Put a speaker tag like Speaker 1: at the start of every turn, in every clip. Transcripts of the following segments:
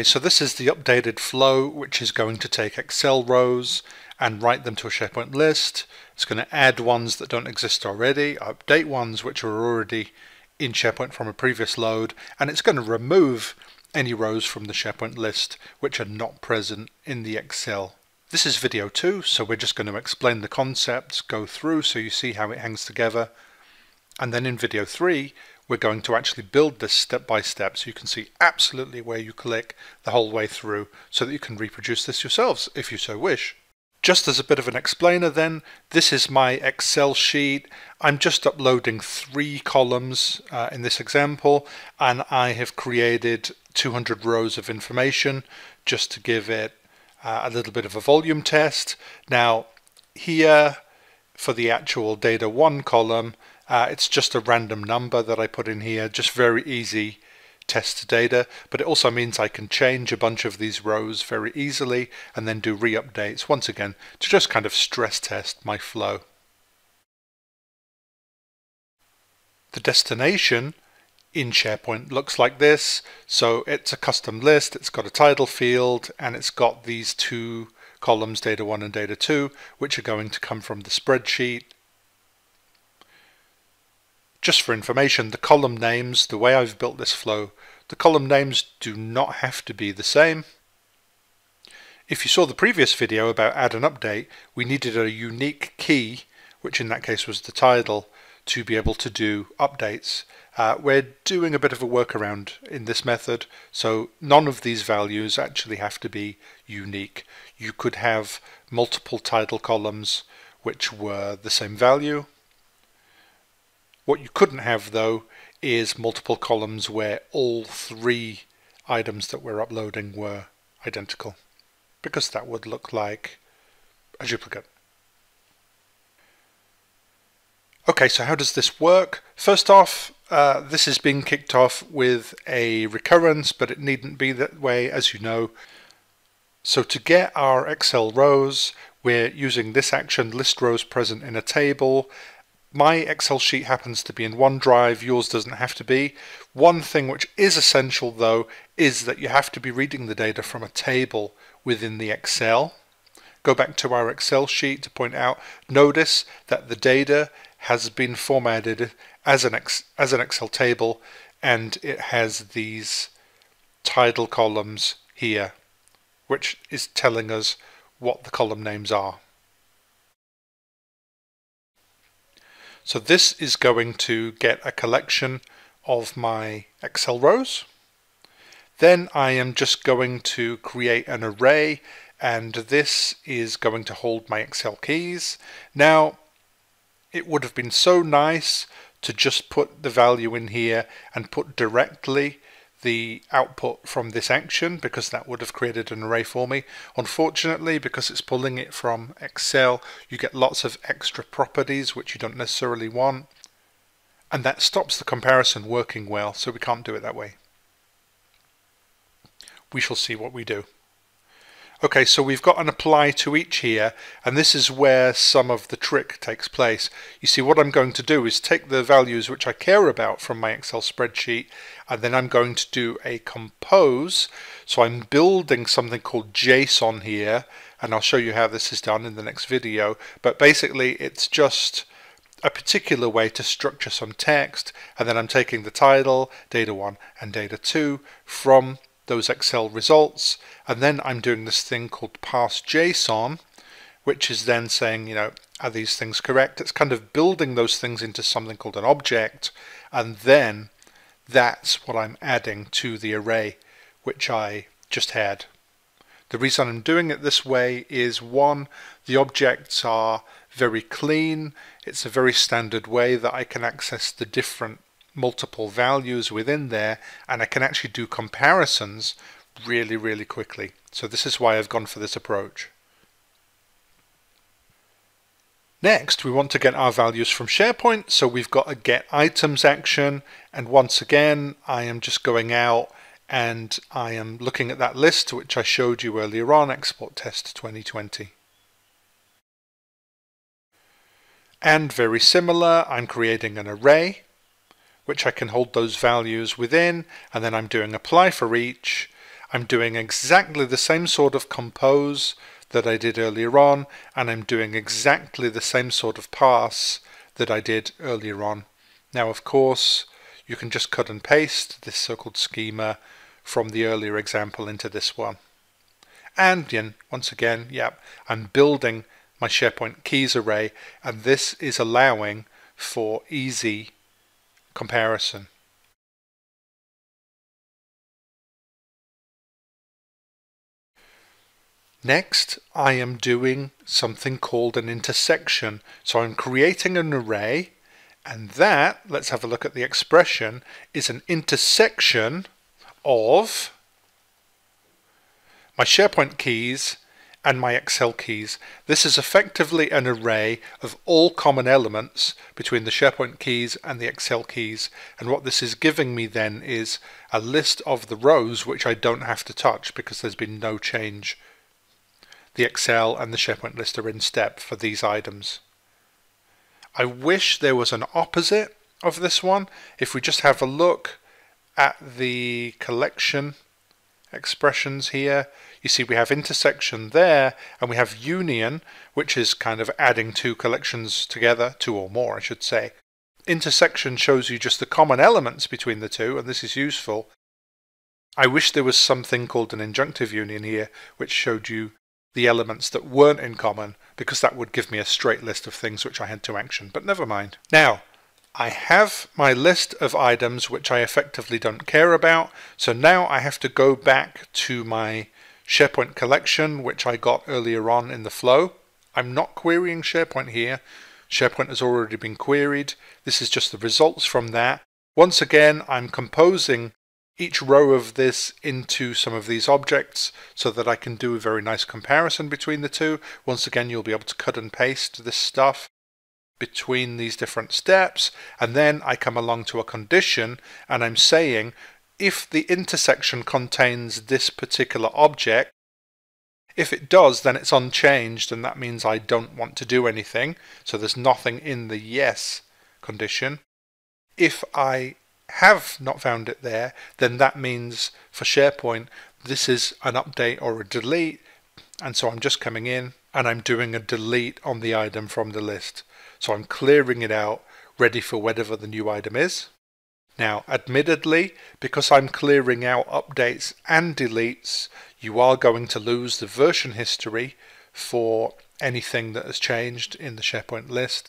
Speaker 1: Okay, so this is the updated flow, which is going to take Excel rows and write them to a SharePoint list. It's going to add ones that don't exist already, update ones which are already in SharePoint from a previous load, and it's going to remove any rows from the SharePoint list which are not present in the Excel. This is video two, so we're just going to explain the concepts, go through so you see how it hangs together. And then in video three, we're going to actually build this step by step so you can see absolutely where you click the whole way through so that you can reproduce this yourselves if you so wish. Just as a bit of an explainer then, this is my Excel sheet. I'm just uploading three columns uh, in this example and I have created 200 rows of information just to give it uh, a little bit of a volume test. Now here for the actual data 1 column uh, it's just a random number that I put in here, just very easy test data, but it also means I can change a bunch of these rows very easily and then do re-updates once again to just kind of stress test my flow. The destination in SharePoint looks like this. So it's a custom list, it's got a title field, and it's got these two columns, data 1 and data 2, which are going to come from the spreadsheet just for information, the column names, the way I've built this flow, the column names do not have to be the same. If you saw the previous video about add and update, we needed a unique key, which in that case was the title, to be able to do updates. Uh, we're doing a bit of a workaround in this method, so none of these values actually have to be unique. You could have multiple title columns which were the same value, what you couldn't have though is multiple columns where all three items that we're uploading were identical because that would look like a duplicate. Okay, so how does this work? First off, uh, this is being kicked off with a recurrence, but it needn't be that way, as you know. So to get our Excel rows, we're using this action, list rows present in a table, my Excel sheet happens to be in OneDrive, yours doesn't have to be. One thing which is essential though is that you have to be reading the data from a table within the Excel. Go back to our Excel sheet to point out, notice that the data has been formatted as an, Ex as an Excel table and it has these title columns here, which is telling us what the column names are. So this is going to get a collection of my Excel rows. Then I am just going to create an array and this is going to hold my Excel keys. Now it would have been so nice to just put the value in here and put directly the output from this action because that would have created an array for me. Unfortunately, because it's pulling it from Excel, you get lots of extra properties which you don't necessarily want. And that stops the comparison working well, so we can't do it that way. We shall see what we do. Okay, so we've got an apply to each here, and this is where some of the trick takes place. You see, what I'm going to do is take the values which I care about from my Excel spreadsheet, and then I'm going to do a compose. So I'm building something called JSON here, and I'll show you how this is done in the next video. But basically, it's just a particular way to structure some text, and then I'm taking the title, data 1 and data 2 from those Excel results. And then I'm doing this thing called parse JSON, which is then saying, you know, are these things correct? It's kind of building those things into something called an object. And then that's what I'm adding to the array, which I just had. The reason I'm doing it this way is one, the objects are very clean. It's a very standard way that I can access the different multiple values within there and I can actually do comparisons really really quickly. So this is why I've gone for this approach. Next, we want to get our values from SharePoint, so we've got a get items action, and once again, I am just going out and I am looking at that list which I showed you earlier on, export test 2020. And very similar, I'm creating an array which I can hold those values within, and then I'm doing apply for each. I'm doing exactly the same sort of compose that I did earlier on, and I'm doing exactly the same sort of parse that I did earlier on. Now, of course, you can just cut and paste this so-called schema from the earlier example into this one. And again, once again, yeah, I'm building my SharePoint keys array, and this is allowing for easy comparison. Next, I am doing something called an intersection. So I'm creating an array, and that, let's have a look at the expression, is an intersection of my SharePoint keys and my Excel keys. This is effectively an array of all common elements between the SharePoint keys and the Excel keys. And what this is giving me then is a list of the rows which I don't have to touch because there's been no change. The Excel and the SharePoint list are in step for these items. I wish there was an opposite of this one. If we just have a look at the collection expressions here, you see we have intersection there and we have union, which is kind of adding two collections together, two or more I should say. Intersection shows you just the common elements between the two and this is useful. I wish there was something called an injunctive union here which showed you the elements that weren't in common because that would give me a straight list of things which I had to action, but never mind. Now, I have my list of items which I effectively don't care about, so now I have to go back to my SharePoint collection, which I got earlier on in the flow. I'm not querying SharePoint here. SharePoint has already been queried. This is just the results from that. Once again, I'm composing each row of this into some of these objects so that I can do a very nice comparison between the two. Once again, you'll be able to cut and paste this stuff between these different steps. And then I come along to a condition and I'm saying, if the intersection contains this particular object, if it does, then it's unchanged, and that means I don't want to do anything. So there's nothing in the yes condition. If I have not found it there, then that means for SharePoint, this is an update or a delete. And so I'm just coming in and I'm doing a delete on the item from the list. So I'm clearing it out, ready for whatever the new item is. Now, admittedly, because I'm clearing out updates and deletes, you are going to lose the version history for anything that has changed in the SharePoint list.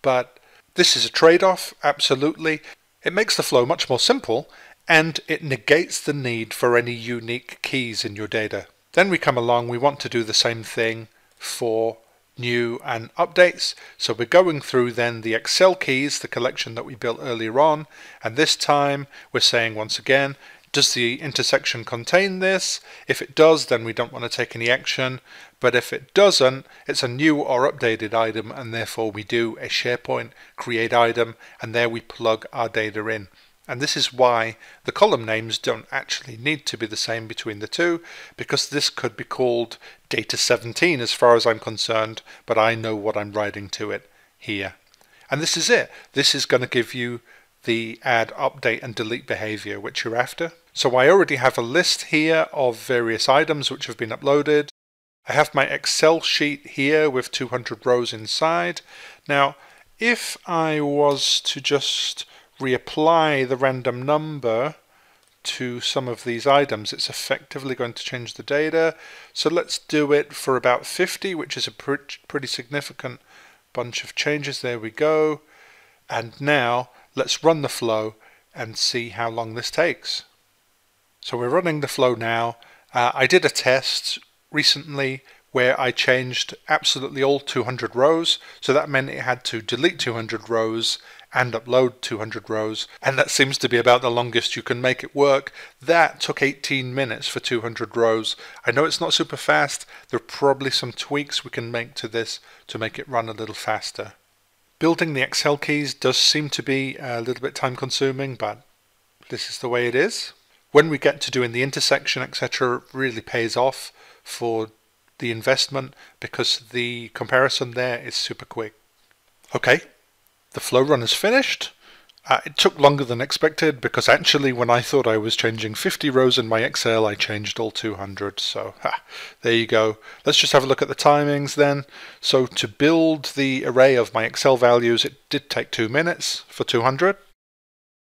Speaker 1: But this is a trade-off, absolutely. It makes the flow much more simple and it negates the need for any unique keys in your data. Then we come along, we want to do the same thing for new and updates. So we're going through then the Excel keys, the collection that we built earlier on, and this time we're saying once again, does the intersection contain this? If it does, then we don't want to take any action. But if it doesn't, it's a new or updated item, and therefore we do a SharePoint create item, and there we plug our data in. And this is why the column names don't actually need to be the same between the two, because this could be called data 17 as far as I'm concerned, but I know what I'm writing to it here. And this is it. This is going to give you the add, update and delete behavior which you're after. So I already have a list here of various items which have been uploaded. I have my Excel sheet here with 200 rows inside. Now, if I was to just reapply the random number to some of these items, it's effectively going to change the data. So let's do it for about 50, which is a pretty significant bunch of changes. There we go. And now let's run the flow and see how long this takes. So we're running the flow now. Uh, I did a test recently where I changed absolutely all 200 rows. So that meant it had to delete 200 rows and upload 200 rows. And that seems to be about the longest you can make it work. That took 18 minutes for 200 rows. I know it's not super fast. There are probably some tweaks we can make to this to make it run a little faster. Building the Excel keys does seem to be a little bit time consuming, but this is the way it is. When we get to doing the intersection, etc., it really pays off for the investment because the comparison there is super quick. Okay, the flow run is finished. Uh, it took longer than expected because actually when I thought I was changing 50 rows in my Excel, I changed all 200. So ha, there you go. Let's just have a look at the timings then. So to build the array of my Excel values, it did take two minutes for 200.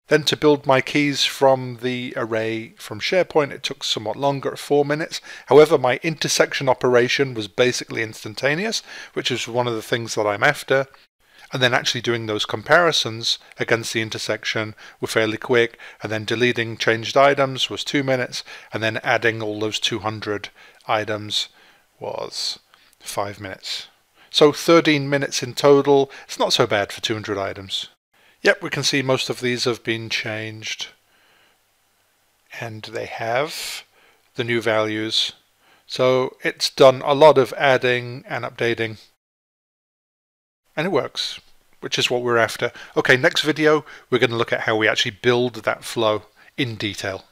Speaker 1: Then to build my keys from the array from SharePoint, it took somewhat longer four minutes. However, my intersection operation was basically instantaneous, which is one of the things that I'm after and then actually doing those comparisons against the intersection were fairly quick and then deleting changed items was two minutes and then adding all those 200 items was five minutes. So 13 minutes in total it's not so bad for 200 items. Yep we can see most of these have been changed. And they have the new values. So it's done a lot of adding and updating and it works, which is what we're after. Okay, next video, we're going to look at how we actually build that flow in detail.